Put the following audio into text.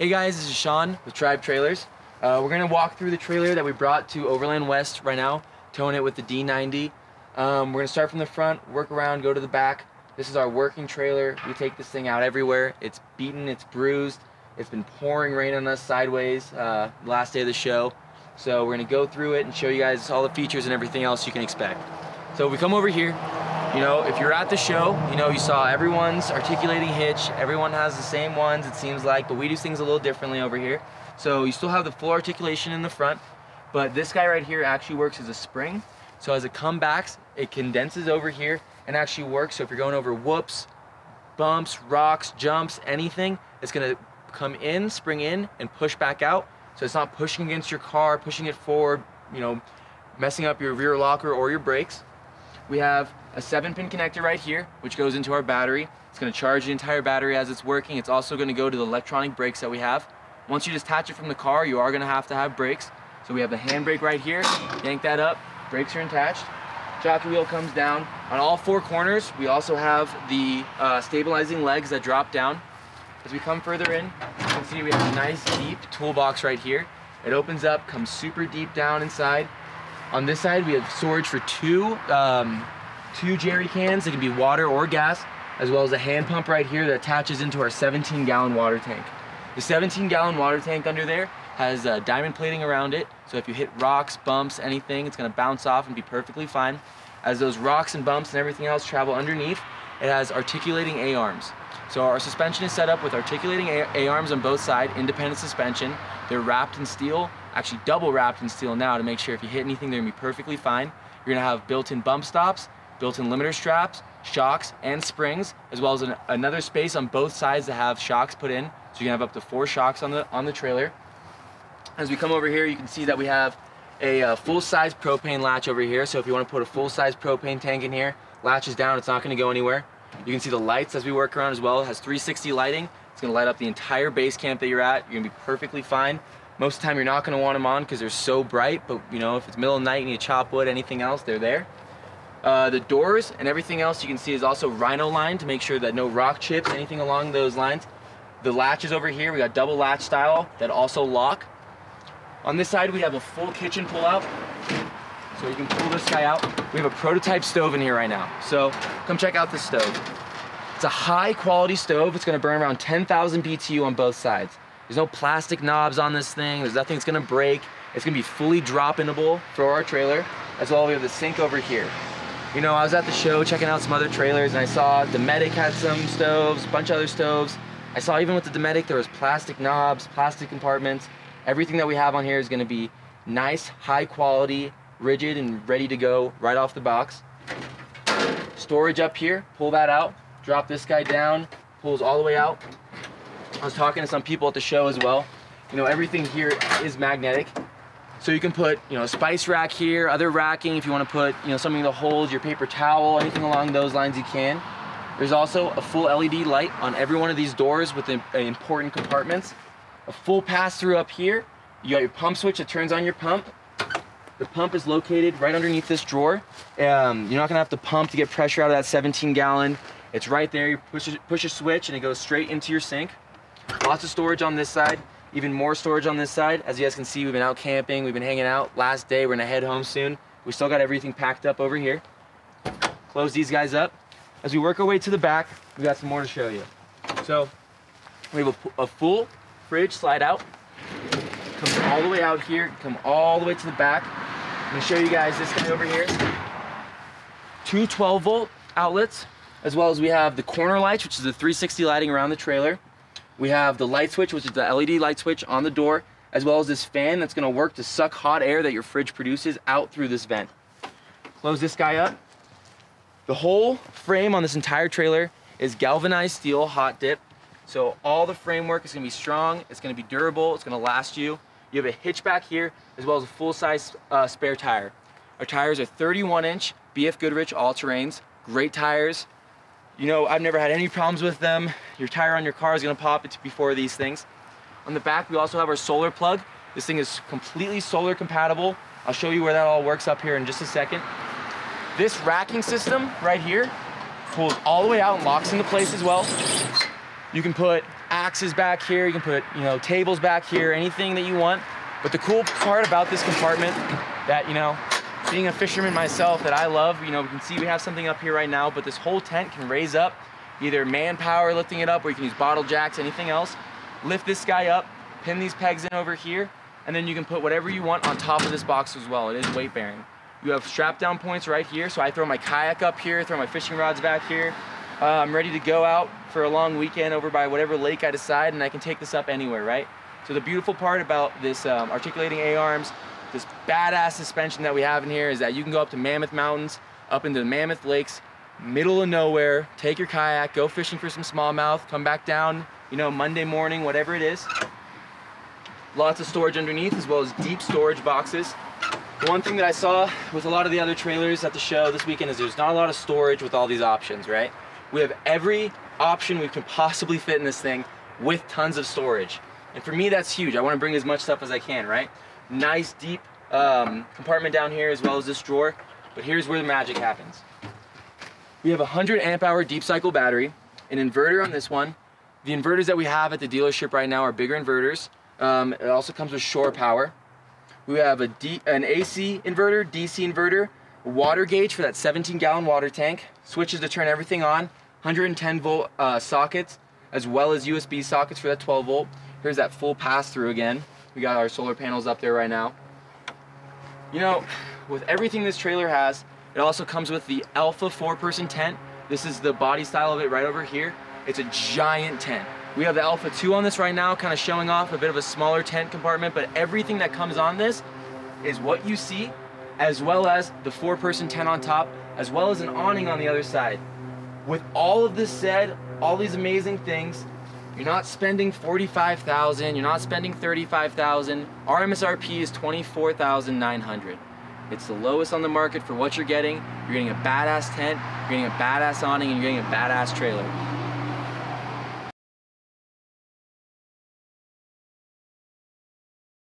Hey guys, this is Sean with Tribe Trailers. Uh, we're gonna walk through the trailer that we brought to Overland West right now, towing it with the D90. Um, we're gonna start from the front, work around, go to the back. This is our working trailer. We take this thing out everywhere. It's beaten, it's bruised. It's been pouring rain on us sideways uh, last day of the show. So we're gonna go through it and show you guys all the features and everything else you can expect. So we come over here, you know, if you're at the show, you know, you saw everyone's articulating hitch. Everyone has the same ones, it seems like, but we do things a little differently over here. So you still have the full articulation in the front, but this guy right here actually works as a spring. So as it comebacks, it condenses over here and actually works. So if you're going over whoops, bumps, rocks, jumps, anything, it's gonna come in, spring in, and push back out. So it's not pushing against your car, pushing it forward, you know, messing up your rear locker or your brakes. We have a seven pin connector right here, which goes into our battery. It's gonna charge the entire battery as it's working. It's also gonna go to the electronic brakes that we have. Once you detach it from the car, you are gonna have to have brakes. So we have the handbrake right here, yank that up, brakes are attached. Jockey wheel comes down. On all four corners, we also have the uh, stabilizing legs that drop down. As we come further in, you can see we have a nice deep toolbox right here. It opens up, comes super deep down inside. On this side, we have storage for two um, two jerry cans It can be water or gas, as well as a hand pump right here that attaches into our 17 gallon water tank. The 17 gallon water tank under there has uh, diamond plating around it, so if you hit rocks, bumps, anything, it's gonna bounce off and be perfectly fine. As those rocks and bumps and everything else travel underneath, it has articulating A-arms. So our suspension is set up with articulating A-arms on both sides, independent suspension. They're wrapped in steel, actually double wrapped in steel now to make sure if you hit anything, they're gonna be perfectly fine. You're gonna have built-in bump stops built-in limiter straps, shocks, and springs, as well as an, another space on both sides to have shocks put in. So you can have up to four shocks on the, on the trailer. As we come over here, you can see that we have a uh, full-size propane latch over here. So if you want to put a full-size propane tank in here, latches down, it's not to go anywhere. You can see the lights as we work around as well. It has 360 lighting. It's to light up the entire base camp that you're at. You're to be perfectly fine. Most of the time you're not going to want them on because they're so bright, but you know, if it's middle of the night and you chop wood, anything else, they're there. Uh, the doors and everything else you can see is also rhino lined to make sure that no rock chips, anything along those lines. The latches over here, we got double latch style that also lock. On this side, we have a full kitchen pull out. So you can pull this guy out. We have a prototype stove in here right now. So come check out this stove. It's a high quality stove. It's gonna burn around 10,000 BTU on both sides. There's no plastic knobs on this thing. There's nothing that's gonna break. It's gonna be fully drop-inable for our trailer. As well, we have the sink over here. You know, I was at the show checking out some other trailers and I saw Dometic had some stoves, a bunch of other stoves. I saw even with the Dometic there was plastic knobs, plastic compartments. Everything that we have on here is gonna be nice, high quality, rigid and ready to go right off the box. Storage up here, pull that out, drop this guy down, pulls all the way out. I was talking to some people at the show as well. You know, everything here is magnetic. So you can put, you know, a spice rack here, other racking if you want to put, you know, something to hold your paper towel, anything along those lines you can. There's also a full LED light on every one of these doors with the important compartments. A full pass-through up here. You got your pump switch that turns on your pump. The pump is located right underneath this drawer. Um, you're not gonna have to pump to get pressure out of that 17 gallon. It's right there, you push a, push a switch and it goes straight into your sink. Lots of storage on this side. Even more storage on this side. As you guys can see, we've been out camping, we've been hanging out. Last day, we're gonna head home soon. We still got everything packed up over here. Close these guys up. As we work our way to the back, we got some more to show you. So, we have a, a full fridge slide out. Comes all the way out here, come all the way to the back. I'm gonna show you guys this guy over here. Two 12 volt outlets, as well as we have the corner lights, which is the 360 lighting around the trailer. We have the light switch, which is the LED light switch on the door, as well as this fan that's gonna work to suck hot air that your fridge produces out through this vent. Close this guy up. The whole frame on this entire trailer is galvanized steel hot dip. So all the framework is gonna be strong, it's gonna be durable, it's gonna last you. You have a hitch back here, as well as a full-size uh, spare tire. Our tires are 31 inch BF Goodrich all-terrains, great tires, you know, I've never had any problems with them. Your tire on your car is gonna pop before these things. On the back, we also have our solar plug. This thing is completely solar compatible. I'll show you where that all works up here in just a second. This racking system right here pulls all the way out and locks into place as well. You can put axes back here, you can put, you know, tables back here, anything that you want. But the cool part about this compartment that, you know, being a fisherman myself that I love, you know, we can see we have something up here right now, but this whole tent can raise up, either manpower lifting it up or you can use bottle jacks, anything else. Lift this guy up, pin these pegs in over here, and then you can put whatever you want on top of this box as well. It is weight bearing. You have strap down points right here, so I throw my kayak up here, throw my fishing rods back here. Uh, I'm ready to go out for a long weekend over by whatever lake I decide, and I can take this up anywhere, right? So the beautiful part about this um, articulating A-arms, this badass suspension that we have in here is that you can go up to Mammoth Mountains, up into the Mammoth Lakes, middle of nowhere, take your kayak, go fishing for some smallmouth, come back down, you know, Monday morning, whatever it is. Lots of storage underneath as well as deep storage boxes. One thing that I saw with a lot of the other trailers at the show this weekend is there's not a lot of storage with all these options, right? We have every option we can possibly fit in this thing with tons of storage. And for me, that's huge. I want to bring as much stuff as I can, right? Nice deep um, compartment down here as well as this drawer. But here's where the magic happens. We have a 100 amp hour deep cycle battery, an inverter on this one. The inverters that we have at the dealership right now are bigger inverters. Um, it also comes with shore power. We have a D, an AC inverter, DC inverter, water gauge for that 17 gallon water tank, switches to turn everything on, 110 volt uh, sockets, as well as USB sockets for that 12 volt. Here's that full pass through again. We got our solar panels up there right now. You know, with everything this trailer has, it also comes with the Alpha four person tent. This is the body style of it right over here. It's a giant tent. We have the Alpha 2 on this right now, kind of showing off a bit of a smaller tent compartment, but everything that comes on this is what you see, as well as the four person tent on top, as well as an awning on the other side. With all of this said, all these amazing things, you're not spending 45,000, you're not spending 35,000. Our MSRP is 24,900. It's the lowest on the market for what you're getting. You're getting a badass tent, you're getting a badass awning, and you're getting a badass trailer.